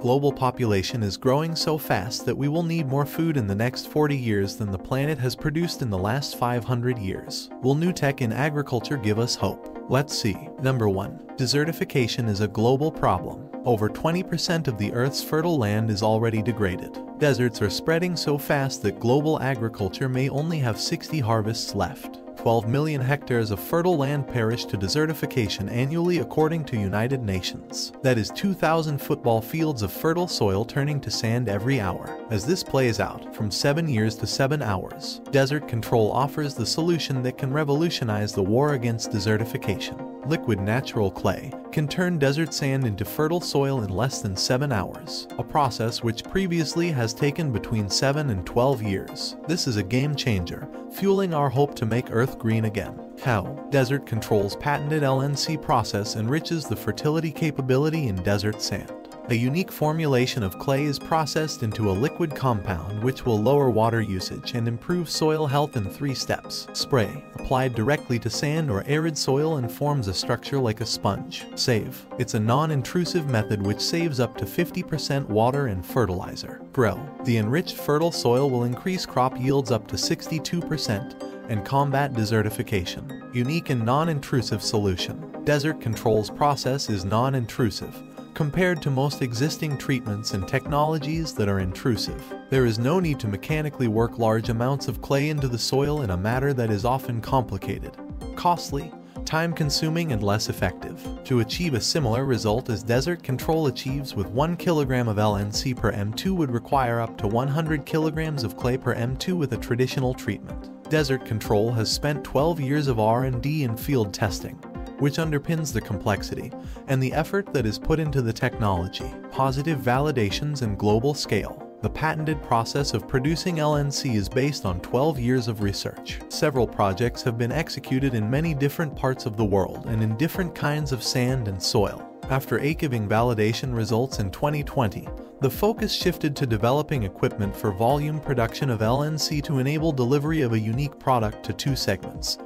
Global population is growing so fast that we will need more food in the next 40 years than the planet has produced in the last 500 years. Will new tech in agriculture give us hope? Let's see. Number 1. Desertification is a global problem. Over 20% of the Earth's fertile land is already degraded. Deserts are spreading so fast that global agriculture may only have 60 harvests left. 12 million hectares of fertile land perish to desertification annually according to United Nations. That is 2,000 football fields of fertile soil turning to sand every hour. As this plays out, from 7 years to 7 hours, Desert Control offers the solution that can revolutionize the war against desertification. Liquid natural clay can turn desert sand into fertile soil in less than 7 hours, a process which previously has taken between 7 and 12 years. This is a game changer, fueling our hope to make Earth green again. How? Desert Control's patented LNC process enriches the fertility capability in desert sand. A unique formulation of clay is processed into a liquid compound which will lower water usage and improve soil health in three steps. Spray, applied directly to sand or arid soil and forms a structure like a sponge. Save. It's a non-intrusive method which saves up to 50% water and fertilizer. Grow. The enriched fertile soil will increase crop yields up to 62% and combat desertification. Unique and non-intrusive solution. Desert Control's process is non-intrusive compared to most existing treatments and technologies that are intrusive. There is no need to mechanically work large amounts of clay into the soil in a matter that is often complicated, costly, time-consuming and less effective. To achieve a similar result as Desert Control achieves with 1 kg of LNC per M2 would require up to 100 kg of clay per M2 with a traditional treatment. Desert Control has spent 12 years of R&D in field testing, which underpins the complexity and the effort that is put into the technology, positive validations and global scale. The patented process of producing LNC is based on 12 years of research. Several projects have been executed in many different parts of the world and in different kinds of sand and soil. After AKIVing validation results in 2020, the focus shifted to developing equipment for volume production of LNC to enable delivery of a unique product to two segments,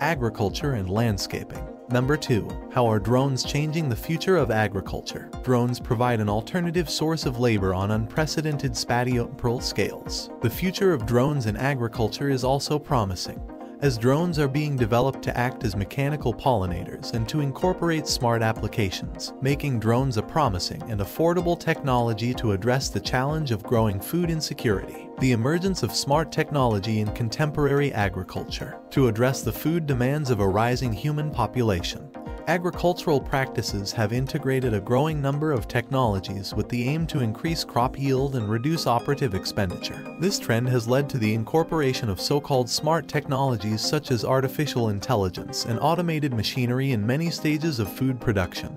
agriculture and landscaping. Number 2. How are drones changing the future of agriculture? Drones provide an alternative source of labor on unprecedented spatio-temporal scales. The future of drones in agriculture is also promising as drones are being developed to act as mechanical pollinators and to incorporate smart applications, making drones a promising and affordable technology to address the challenge of growing food insecurity. The emergence of smart technology in contemporary agriculture to address the food demands of a rising human population agricultural practices have integrated a growing number of technologies with the aim to increase crop yield and reduce operative expenditure. This trend has led to the incorporation of so-called smart technologies such as artificial intelligence and automated machinery in many stages of food production,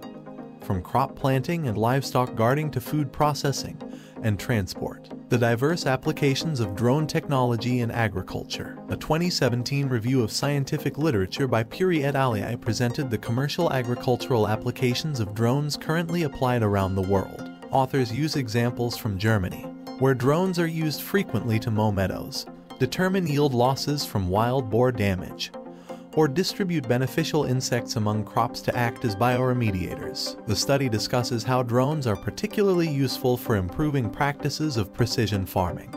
from crop planting and livestock guarding to food processing and transport. The diverse applications of drone technology in agriculture. A 2017 review of scientific literature by Puri et al. presented the commercial agricultural applications of drones currently applied around the world. Authors use examples from Germany, where drones are used frequently to mow meadows, determine yield losses from wild boar damage, or distribute beneficial insects among crops to act as bioremediators. The study discusses how drones are particularly useful for improving practices of precision farming,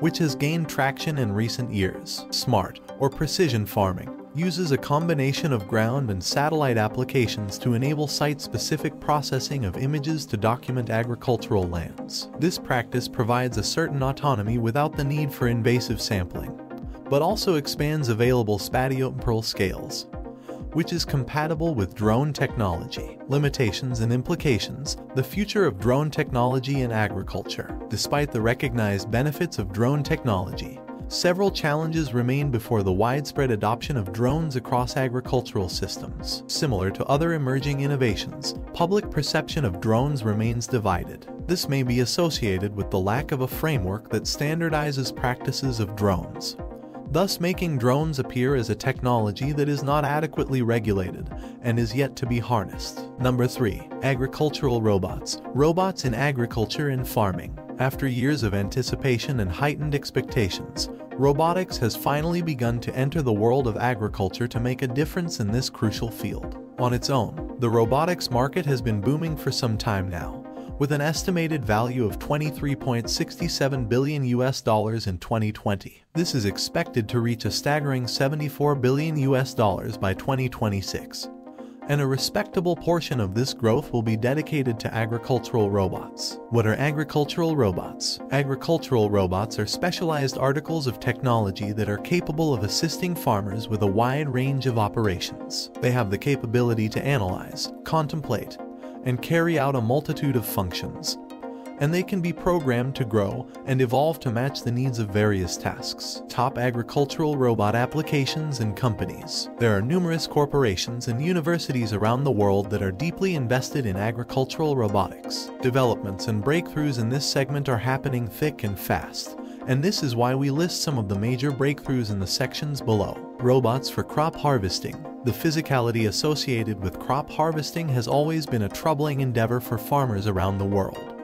which has gained traction in recent years. SMART, or precision farming, uses a combination of ground and satellite applications to enable site-specific processing of images to document agricultural lands. This practice provides a certain autonomy without the need for invasive sampling but also expands available spatio-temporal scales, which is compatible with drone technology. Limitations and implications, the future of drone technology in agriculture. Despite the recognized benefits of drone technology, several challenges remain before the widespread adoption of drones across agricultural systems. Similar to other emerging innovations, public perception of drones remains divided. This may be associated with the lack of a framework that standardizes practices of drones thus making drones appear as a technology that is not adequately regulated and is yet to be harnessed. Number 3. Agricultural Robots Robots in Agriculture and Farming After years of anticipation and heightened expectations, robotics has finally begun to enter the world of agriculture to make a difference in this crucial field. On its own, the robotics market has been booming for some time now, with an estimated value of 23.67 billion US dollars in 2020. This is expected to reach a staggering 74 billion US dollars by 2026 and a respectable portion of this growth will be dedicated to agricultural robots. What are agricultural robots? Agricultural robots are specialized articles of technology that are capable of assisting farmers with a wide range of operations. They have the capability to analyze, contemplate, and carry out a multitude of functions, and they can be programmed to grow and evolve to match the needs of various tasks. Top agricultural robot applications and companies. There are numerous corporations and universities around the world that are deeply invested in agricultural robotics. Developments and breakthroughs in this segment are happening thick and fast, and this is why we list some of the major breakthroughs in the sections below. Robots for crop harvesting. The physicality associated with crop harvesting has always been a troubling endeavor for farmers around the world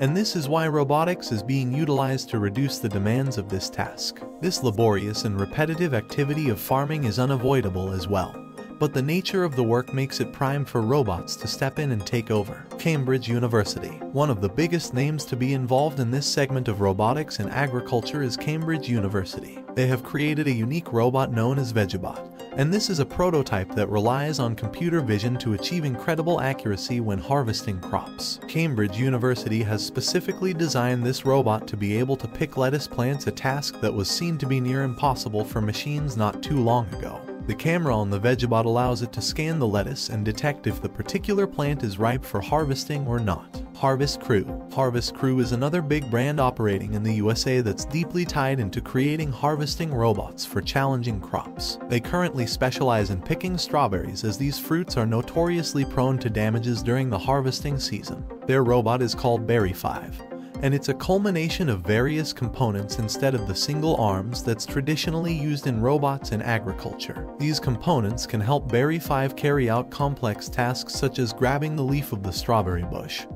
and this is why robotics is being utilized to reduce the demands of this task. This laborious and repetitive activity of farming is unavoidable as well, but the nature of the work makes it prime for robots to step in and take over. Cambridge University. One of the biggest names to be involved in this segment of robotics and agriculture is Cambridge University. They have created a unique robot known as Vegebot, and this is a prototype that relies on computer vision to achieve incredible accuracy when harvesting crops. Cambridge University has specifically designed this robot to be able to pick lettuce plants a task that was seen to be near impossible for machines not too long ago. The camera on the Vegebot allows it to scan the lettuce and detect if the particular plant is ripe for harvesting or not. Harvest CROO. Harvest CROO is another big brand operating in the USA that's deeply tied into creating harvesting robots for challenging crops. They currently specialize in picking strawberries as these fruits are notoriously prone to damages during the harvesting season. Their robot is called Berry 5 and it's a culmination of various components instead of the single arms that's traditionally used in robots in agriculture. These components can help Berry 5 carry out complex tasks such as grabbing the leaf of the strawberry bush,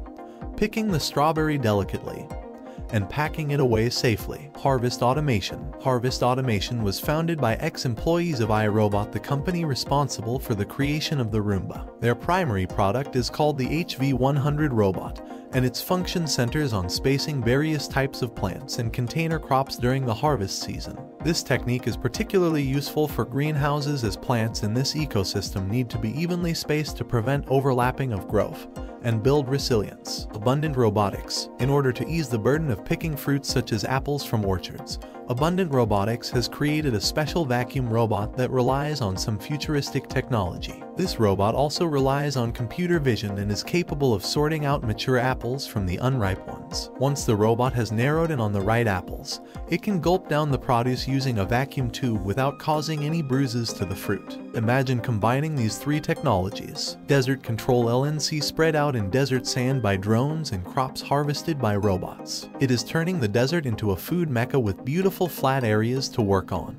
picking the strawberry delicately, and packing it away safely. Harvest Automation Harvest Automation was founded by ex-employees of iRobot, the company responsible for the creation of the Roomba. Their primary product is called the HV100 robot, and its function centers on spacing various types of plants and container crops during the harvest season. This technique is particularly useful for greenhouses as plants in this ecosystem need to be evenly spaced to prevent overlapping of growth and build resilience. Abundant Robotics. In order to ease the burden of picking fruits such as apples from orchards, Abundant Robotics has created a special vacuum robot that relies on some futuristic technology. This robot also relies on computer vision and is capable of sorting out mature apples from the unripe ones. Once the robot has narrowed in on the right apples, it can gulp down the produce using a vacuum tube without causing any bruises to the fruit. Imagine combining these three technologies. Desert Control LNC spread out in desert sand by drones and crops harvested by robots. It is turning the desert into a food mecca with beautiful flat areas to work on.